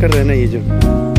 कर रहे हैं ना ये जो